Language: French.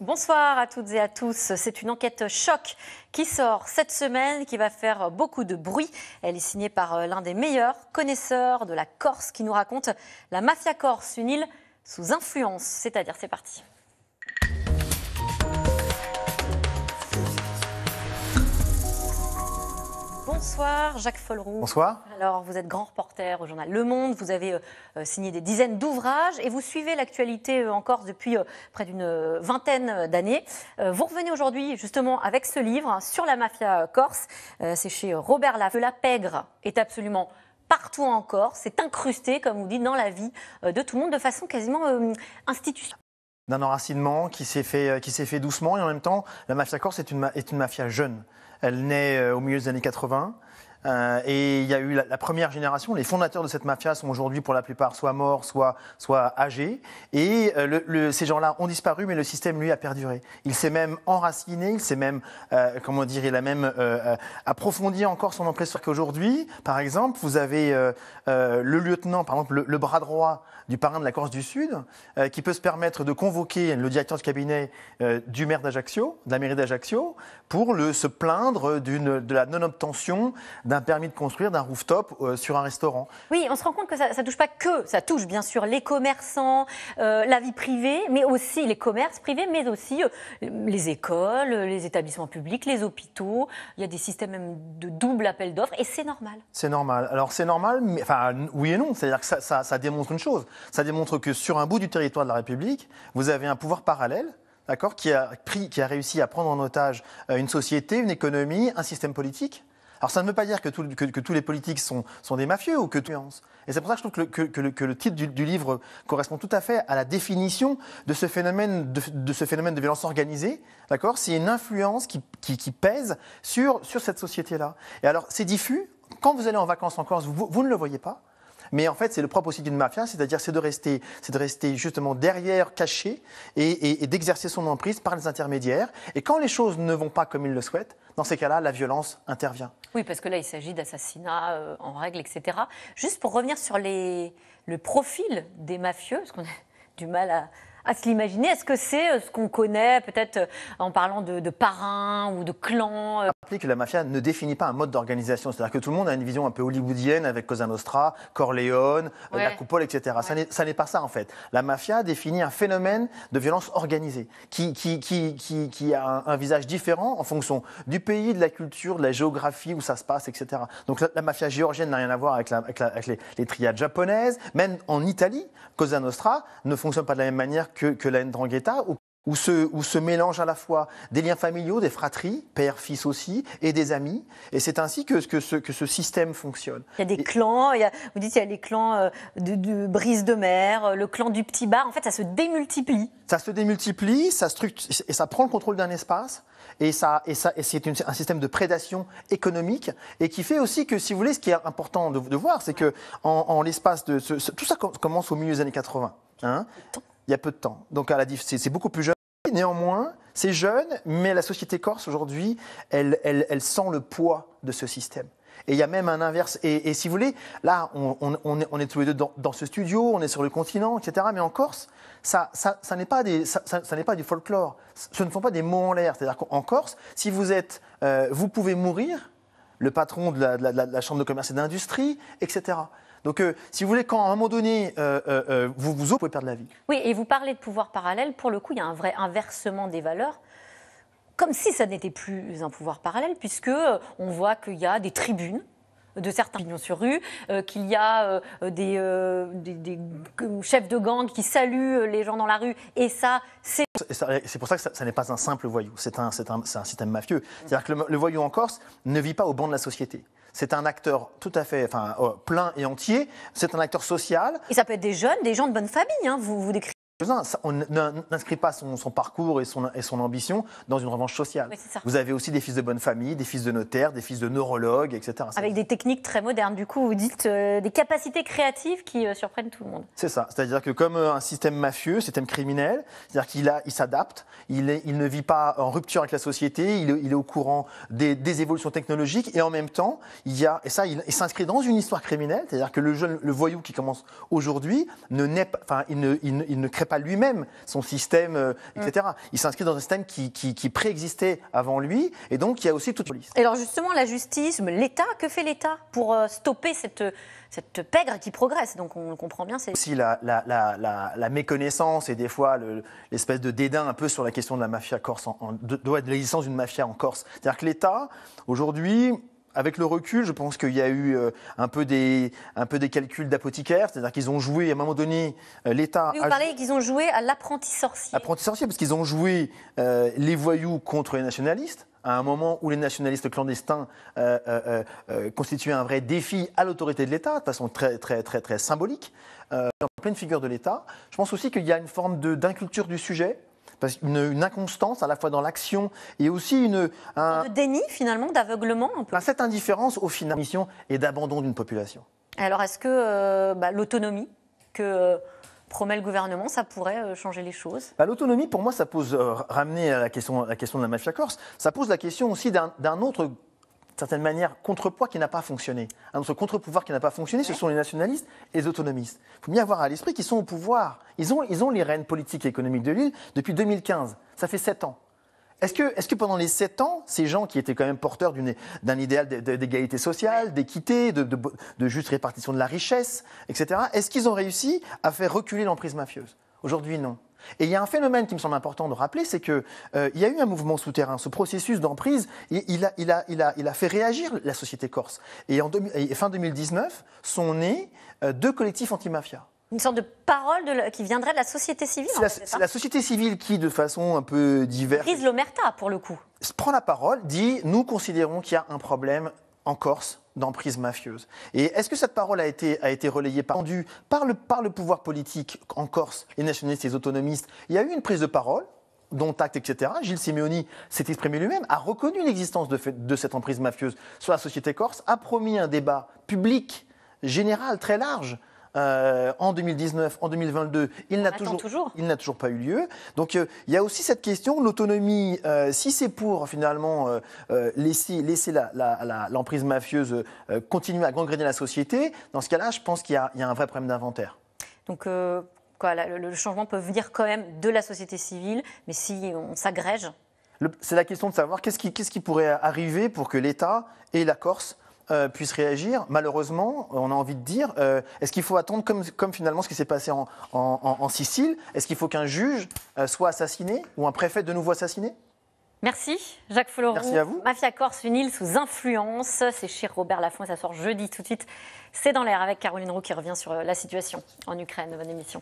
Bonsoir à toutes et à tous. C'est une enquête choc qui sort cette semaine, qui va faire beaucoup de bruit. Elle est signée par euh, l'un des meilleurs connaisseurs de la Corse qui nous raconte la mafia corse, une île sous influence. C'est-à-dire, c'est parti. Bonsoir, Jacques Folleroux. Bonsoir. Alors, vous êtes grand reporter au journal Le Monde, vous avez euh, euh, signé des dizaines d'ouvrages et vous suivez l'actualité euh, en Corse depuis près d'une vingtaine d'années. vous revenez aujourd'hui justement avec ce livre hein, sur la mafia corse. C'est chez Robert Laff. La pègre est absolument partout en Corse, c'est incrusté, comme vous dites, dans la vie de tout le monde de façon quasiment institutionnelle d'un enracinement qui s'est fait, qui s'est fait doucement et en même temps, la mafia corse est une, est une mafia jeune. Elle naît euh, au milieu des années 80. Euh, et il y a eu la, première génération. Les fondateurs de cette mafia sont aujourd'hui pour la plupart soit morts, soit, soit âgés. Et euh, ces gens-là ont disparu, mais le système, lui, a perduré. Il s'est même enraciné, il s'est même, comment dire, il a même approfondi encore son emploi. Qu'aujourd'hui, par exemple, vous avez le lieutenant, par exemple, le, bras droit du parrain de la Corse du Sud, qui peut se permettre de convoquer le directeur du cabinet du maire d'Ajaccio, de la mairie d'Ajaccio, pour le, se plaindre de la non-obtention d'un permis de construire, d'un rooftop euh, sur un restaurant. Oui, on se rend compte que ça ne touche pas que, ça touche bien sûr les commerçants, euh, la vie privée, mais aussi les commerces privés, mais aussi euh, les écoles, les établissements publics, les hôpitaux. Il y a des systèmes même de double appel d'offres, et c'est normal. C'est normal. Alors c'est normal, mais enfin oui et non. C'est-à-dire que ça, ça démontre une chose. Ça démontre que sur un bout du territoire de la République, vous avez un pouvoir parallèle d'accord, qui a, pris, qui a réussi à prendre en otage une société, une économie, un système politique. Alors ça ne veut pas dire que, tous les politiques sont, des mafieux ou que tout Et c'est pour ça que je trouve que le, titre du, livre correspond tout à fait à la définition de ce phénomène de, ce phénomène de violence organisée. D'accord? C'est une influence qui, pèse sur, cette société-là. Et alors c'est diffus. Quand vous allez en vacances en Corse, vous ne le voyez pas. Mais en fait, c'est le propre aussi d'une mafia, c'est-à-dire c'est de rester, c'est de rester justement derrière, caché, et, d'exercer son emprise par les intermédiaires. Et quand les choses ne vont pas comme ils le souhaitent, dans ces cas-là, la violence intervient. Oui, parce que là, il s'agit d'assassinats euh, en règle, etc. Juste pour revenir sur les, le profil des mafieux, parce qu'on a du mal à, à se l'imaginer. Est-ce que c'est euh, ce qu'on connaît peut-être euh, en parlant de, parrains ou de clans euh Rappelez que la mafia ne définit pas un mode d'organisation. C'est-à-dire que tout le monde a une vision un peu hollywoodienne avec Cosa Nostra, Corleone, la coupole, etc. Ça n'est pas ça en fait. La mafia définit un phénomène de violence organisée qui, qui, qui, qui, a un, visage différent en fonction du pays, de la culture, de la géographie où ça se passe, etc. Donc la, mafia géorgienne n'a rien à voir avec, avec, les, les triades japonaises. Même en Italie, Cosa Nostra ne fonctionne pas de la même manière que, la Ndrangheta, où, où, se, où se mélangent à la fois des liens familiaux, des fratries, père, fils aussi, et des amis. Et c'est ainsi que, que, ce, que ce système fonctionne. Il y a des clans, il y a, vous dites il y a les clans euh, de, Brise de Mer, euh, le clan du Petit Bar. En fait, ça se démultiplie. Ça se démultiplie, ça et ça prend le contrôle d'un espace. Et, ça, et, ça, et c'est un système de prédation économique et qui fait aussi que, si vous voulez, ce qui est important de, voir, c'est que en, l'espace de... tout ça commence au milieu des années 80. Hein il y a peu de temps. Donc c'est beaucoup plus jeune. Néanmoins, c'est jeune, mais la société corse aujourd'hui, elle, sent le poids de ce système. Et il y a même un inverse. Et, si vous voulez, là, on, est, tous les deux dans, ce studio, on est sur le continent, etc. Mais en Corse, ça, n'est pas, du folklore. Ce ne sont pas des mots en l'air. C'est-à-dire qu'en Corse, si vous êtes, euh, vous pouvez mourir, le patron de la, de la chambre de commerce et d'industrie, etc. Donc, euh, si vous voulez, quand à un moment donné, euh, euh, vous, vous pouvez perdre la vie. Oui, et vous parlez de pouvoir parallèle. Pour le coup, il y a un vrai inversement des valeurs. Comme si ça n'était plus un pouvoir parallèle, puisque on voit qu'il y a des tribunes de certains pignons sur rue, qu'il y a des, des, chefs de gang qui saluent les gens dans la rue, et ça, c'est... C'est pour ça que ça, n'est pas un simple voyou, c'est un, un, un, système mafieux. C'est-à-dire que le, voyou en Corse ne vit pas au banc de la société c'est un acteur tout à fait enfin, euh, plein et entier, c'est un acteur social. Et ça peut être des jeunes, des gens de bonne famille, hein. vous, vous décrivez on n'inscrit pas son, parcours et son, et son, ambition dans une revanche sociale. Vous avez aussi des fils de bonne famille, des fils de notaires, des fils de neurologues, etc. Avec des techniques très modernes. Du coup, vous dites euh, des capacités créatives qui euh, surprennent tout le monde. C'est ça. C'est-à-dire que comme euh, un système mafieux, système criminel, c'est-à-dire qu'il il s'adapte, il, il, ne vit pas en rupture avec la société, il, il est au courant des, des, évolutions technologiques et en même temps, il y a, et ça, il, s'inscrit dans une histoire criminelle, c'est-à-dire que le jeune, le voyou qui commence aujourd'hui, ne, enfin, il ne, il ne crée crée pas lui-même son système, euh, etc. Il s'inscrit dans un système qui, qui, qui préexistait avant lui, et donc il y a aussi toute police. Et alors justement, la justice, l'État, que fait l'État pour euh, stopper cette, cette pègre qui progresse? Donc on le comprend bien. C'est aussi la, la, la, la, méconnaissance et des fois l'espèce de dédain un peu sur la question de la mafia corse, en, de, de l'existence d'une mafia en Corse. C'est-à-dire que l'État, aujourd'hui, avec le recul, je pense qu'il y a eu euh, un peu des, un peu des calculs d'apothicaires, c'est-à-dire qu'ils ont joué à un moment donné euh, l'État. Vous parlez qu'ils ont joué à l'apprenti sorcier. Apprenti sorcier, parce qu'ils ont joué euh, les voyous contre les nationalistes à un moment où les nationalistes clandestins constituaient un vrai défi à l'autorité de l'État, de façon très, très, très, très symbolique, en pleine figure de l'État. Je pense aussi qu'il y a une forme d'inculture du sujet une, inconstance à la fois dans l'action et aussi une un de déni finalement, d'aveuglement un peu. Cette indifférence au final mission et d'abandon d'une population. Alors est-ce que euh, bah, l'autonomie que euh, promet le gouvernement, ça pourrait euh, changer les choses? Bah, L'autonomie, pour moi, ça pose, ramener à la question, la question de la mafia corse, ça pose la question aussi d'un autre certaine manière, contrepoids qui n'a pas fonctionné. Un autre contre-pouvoir qui n'a pas fonctionné, ce sont les nationalistes et les autonomistes. Il faut bien avoir à l'esprit qu'ils sont au pouvoir. Ils ont, ils ont les rênes politiques et économiques de l'île depuis 2015. Ça fait sept ans. Est-ce que, est que, pendant les sept ans, ces gens qui étaient quand même porteurs d'un idéal d'égalité sociale, d'équité, de, de, de, juste répartition de la richesse, etc., est-ce qu'ils ont réussi à faire reculer l'emprise mafieuse? Aujourd'hui, non. Et il y a un phénomène qui me semble important de rappeler, c'est qu'il euh, y a eu un mouvement souterrain. Ce processus d'emprise, il, a, il, a, il, a, il, a, fait réagir la société corse. Et en fin 2019 sont nés euh, deux collectifs anti-mafia. Une sorte de parole qui viendrait de la société civile. C'est la, société civile qui, de façon un peu diverse. Prise l'omerta, pour le coup. Prend la parole, dit Nous considérons qu'il y a un problème en Corse d'emprise mafieuse. Et est-ce que cette parole a été, a été relayée par, par, le, par le pouvoir politique en Corse, les nationalistes les autonomistes? Il y a eu une prise de parole, dont acte, etc. Gilles Simeoni s'est exprimé lui-même, a reconnu l'existence de, de cette emprise mafieuse sur la société corse, a promis un débat public, général, très large, euh, en 2019, en 2022, il n'a toujours, il n'a toujours pas eu lieu. Donc euh, il y a aussi cette question, l'autonomie, euh, si c'est pour finalement laisser, laisser l'emprise la, mafieuse continuer à gangréner la société, dans ce cas-là, je pense qu'il y, y, a un vrai problème d'inventaire. Donc quoi, le, changement peut venir quand même de la société civile, mais si on s'agrège c'est la question de savoir qu'est-ce qui, qu'est-ce qui pourrait arriver pour que l'État et la Corse euh, puissent réagir. Malheureusement, on a envie de dire, euh, est-ce qu'il faut attendre comme, comme, finalement ce qui s'est passé en, en, Sicile? Est-ce qu'il faut qu'un juge euh, soit assassiné ou un préfet de nouveau assassiné? Merci Jacques Folloroux. Merci à vous. Mafia Corse, une île sous influence. C'est chez Robert Laffont ça sort jeudi tout de suite. C'est dans l'air avec Caroline Roux qui revient sur la situation en Ukraine. Bonne émission.